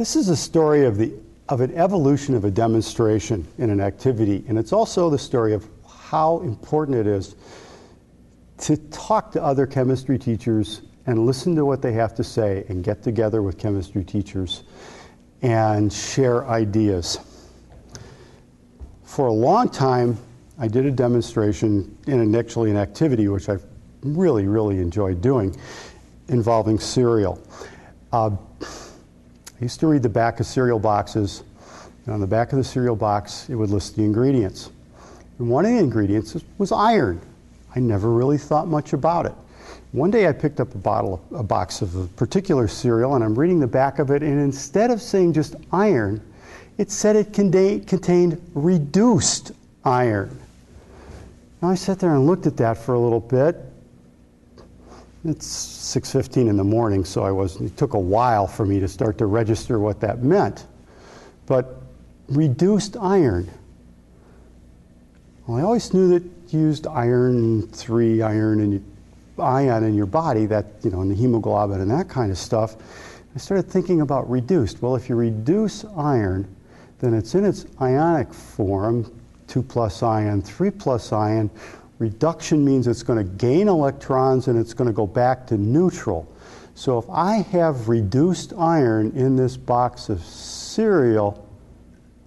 This is a story of, the, of an evolution of a demonstration in an activity, and it's also the story of how important it is to talk to other chemistry teachers and listen to what they have to say and get together with chemistry teachers and share ideas. For a long time, I did a demonstration in actually an activity which I really, really enjoyed doing involving cereal. Uh, I used to read the back of cereal boxes, and on the back of the cereal box, it would list the ingredients. And one of the ingredients was iron. I never really thought much about it. One day I picked up a bottle, a box of a particular cereal, and I'm reading the back of it, and instead of saying just iron, it said it contained reduced iron. Now I sat there and looked at that for a little bit. It's 6:15 in the morning, so I was it took a while for me to start to register what that meant. But reduced iron. Well, I always knew that used iron 3 iron and ion in your body, that, you know, in the hemoglobin and that kind of stuff, I started thinking about reduced. Well, if you reduce iron, then it's in its ionic form, 2 plus ion, 3 plus ion. Reduction means it's going to gain electrons and it's going to go back to neutral. So if I have reduced iron in this box of cereal,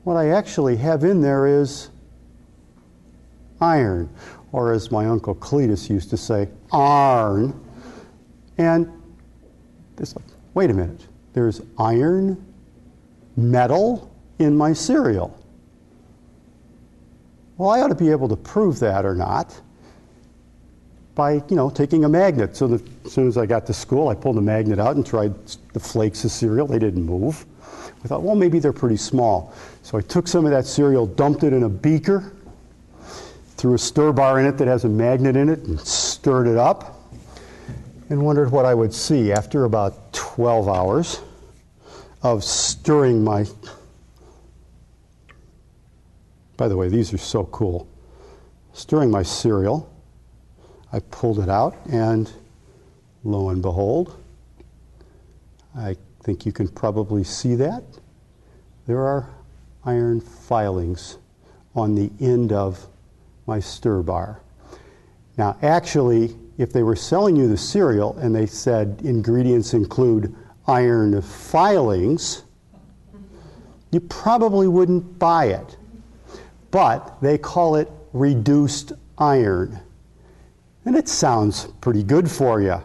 what I actually have in there is iron or as my uncle Cletus used to say, arn. And like, wait a minute, there's iron, metal in my cereal. Well, I ought to be able to prove that or not by, you know, taking a magnet. So that as soon as I got to school, I pulled the magnet out and tried the flakes of cereal. They didn't move. I thought, well, maybe they're pretty small. So I took some of that cereal, dumped it in a beaker, threw a stir bar in it that has a magnet in it and stirred it up and wondered what I would see after about 12 hours of stirring my. By the way, these are so cool. Stirring my cereal. I pulled it out, and lo and behold, I think you can probably see that. There are iron filings on the end of my stir bar. Now, actually, if they were selling you the cereal and they said ingredients include iron filings, you probably wouldn't buy it. But they call it reduced iron. And it sounds pretty good for you.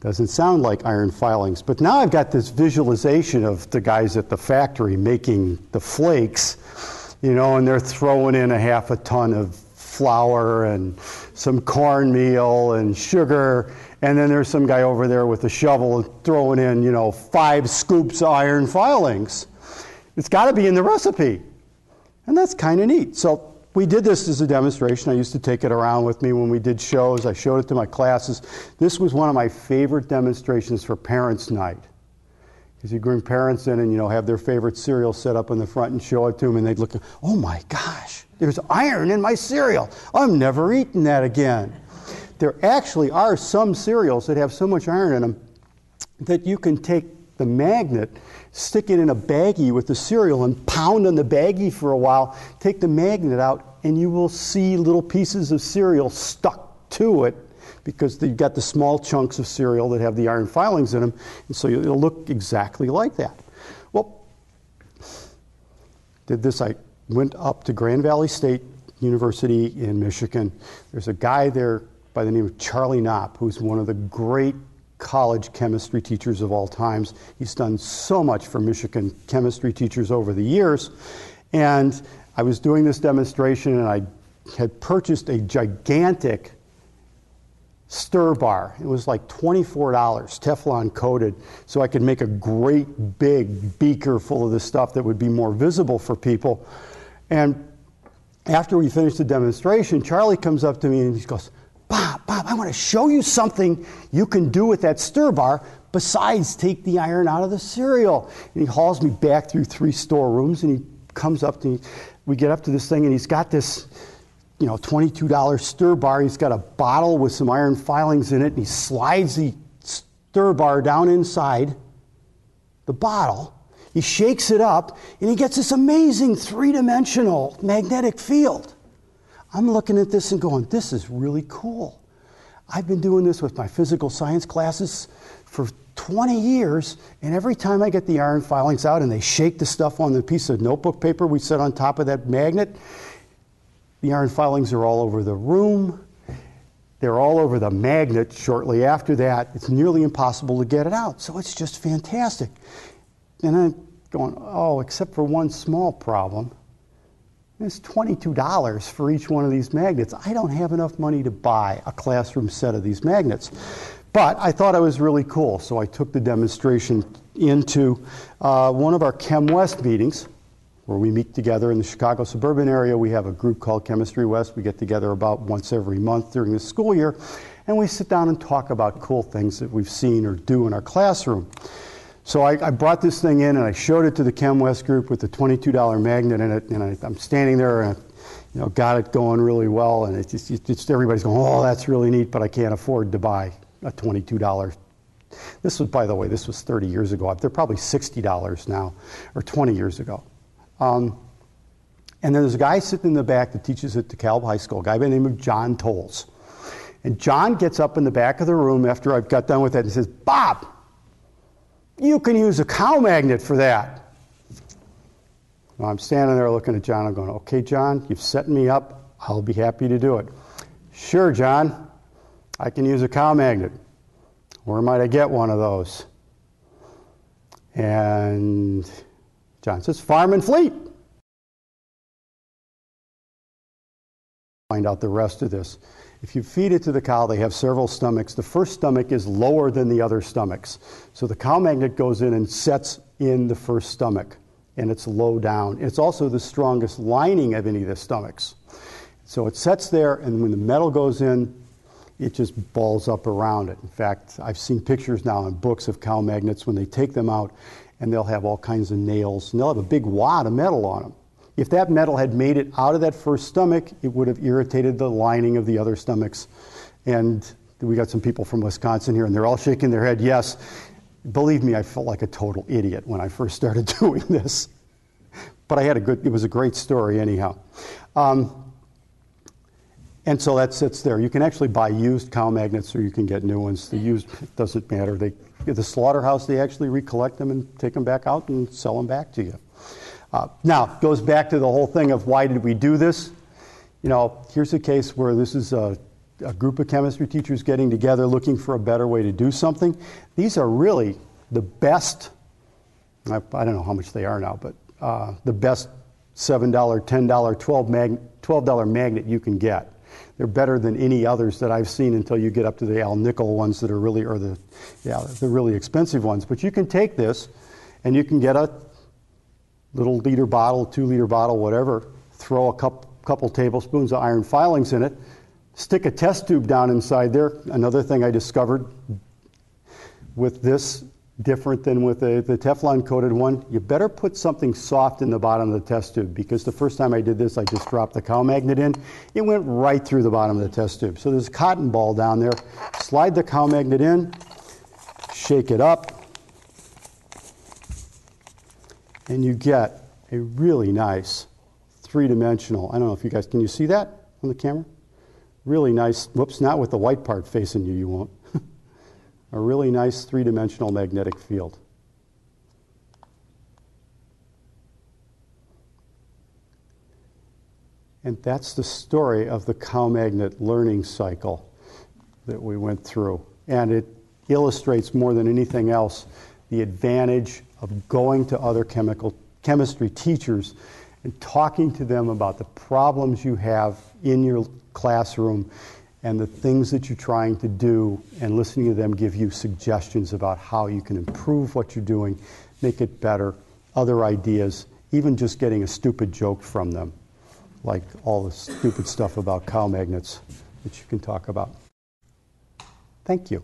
Doesn't sound like iron filings. But now I've got this visualization of the guys at the factory making the flakes you know, and they're throwing in a half a ton of flour and some cornmeal and sugar. And then there's some guy over there with a shovel throwing in, you know, five scoops of iron filings. It's got to be in the recipe. And that's kind of neat. So we did this as a demonstration. I used to take it around with me when we did shows. I showed it to my classes. This was one of my favorite demonstrations for Parents' Night. Because you bring parents in and you know have their favorite cereal set up in the front and show it to them, and they'd look, oh my gosh, there's iron in my cereal. I'm never eating that again. There actually are some cereals that have so much iron in them that you can take the magnet, stick it in a baggie with the cereal, and pound on the baggie for a while. Take the magnet out, and you will see little pieces of cereal stuck to it because you've got the small chunks of cereal that have the iron filings in them, and so it'll look exactly like that. Well, did this, I went up to Grand Valley State University in Michigan. There's a guy there by the name of Charlie Knopp, who's one of the great college chemistry teachers of all times. He's done so much for Michigan chemistry teachers over the years. And I was doing this demonstration and I had purchased a gigantic stir bar. It was like $24, Teflon coated, so I could make a great big beaker full of this stuff that would be more visible for people. And after we finished the demonstration, Charlie comes up to me and he goes, Bob, Bob, I want to show you something you can do with that stir bar besides take the iron out of the cereal. And he hauls me back through three storerooms and he comes up to me. We get up to this thing and he's got this you know, $22 stir bar. He's got a bottle with some iron filings in it, and he slides the stir bar down inside the bottle. He shakes it up and he gets this amazing three dimensional magnetic field. I'm looking at this and going, this is really cool. I've been doing this with my physical science classes for 20 years, and every time I get the iron filings out and they shake the stuff on the piece of notebook paper we set on top of that magnet, the iron filings are all over the room. They're all over the magnet shortly after that. It's nearly impossible to get it out. So it's just fantastic. And I'm going, oh, except for one small problem. It's $22 for each one of these magnets. I don't have enough money to buy a classroom set of these magnets. But I thought it was really cool, so I took the demonstration into uh, one of our Chem West meetings where we meet together in the Chicago suburban area. We have a group called Chemistry West. We get together about once every month during the school year, and we sit down and talk about cool things that we've seen or do in our classroom. So I, I, brought this thing in and I showed it to the Chem West group with the $22 magnet in it, and I, am standing there and you know got it going really well, and it's just, it's just everybody's going, oh, that's really neat, but I can't afford to buy a $22. This was, by the way, this was 30 years ago. They're probably $60 now, or 20 years ago. Um, and there's a guy sitting in the back that teaches at DeKalb High School, a guy by the name of John Tolles. And John gets up in the back of the room after I've got done with that and says, Bob, you can use a cow magnet for that. Well, I'm standing there looking at John. I'm going, okay, John, you've set me up. I'll be happy to do it. Sure, John, I can use a cow magnet. Where might I get one of those? And John says, Farm and Fleet. Find out the rest of this. If you feed it to the cow, they have several stomachs. The first stomach is lower than the other stomachs. So the cow magnet goes in and sets in the first stomach, and it's low down. It's also the strongest lining of any of the stomachs. So it sets there, and when the metal goes in, it just balls up around it. In fact, I've seen pictures now in books of cow magnets when they take them out, and they'll have all kinds of nails, and they'll have a big wad of metal on them. If that metal had made it out of that first stomach, it would have irritated the lining of the other stomachs. And we got some people from Wisconsin here, and they're all shaking their head, yes. Believe me, I felt like a total idiot when I first started doing this. But I had a good, it was a great story anyhow. Um, and so that sits there. You can actually buy used cow magnets or you can get new ones. The used, doesn't matter. They, the slaughterhouse, they actually recollect them and take them back out and sell them back to you. Uh, now, goes back to the whole thing of why did we do this? You know, here's a case where this is a, a group of chemistry teachers getting together looking for a better way to do something. These are really the best, I, I don't know how much they are now, but uh, the best $7, $10, 12, mag, $12 magnet you can get. They're better than any others that I've seen until you get up to the alnico ones that are really, or the, yeah, the really expensive ones. But you can take this and you can get a little liter bottle, two liter bottle, whatever, throw a cup, couple tablespoons of iron filings in it, stick a test tube down inside there. Another thing I discovered with this, different than with the, the Teflon coated one, you better put something soft in the bottom of the test tube because the first time I did this, I just dropped the cow magnet in. It went right through the bottom of the test tube. So there's a cotton ball down there. Slide the cow magnet in, shake it up, and you get a really nice three-dimensional, I don't know if you guys, can you see that on the camera? Really nice, whoops, not with the white part facing you, you won't. a really nice three-dimensional magnetic field. And that's the story of the cow magnet learning cycle that we went through. And it illustrates more than anything else the advantage of going to other chemical chemistry teachers and talking to them about the problems you have in your classroom and the things that you're trying to do and listening to them give you suggestions about how you can improve what you're doing, make it better, other ideas, even just getting a stupid joke from them, like all the stupid stuff about cow magnets that you can talk about. Thank you.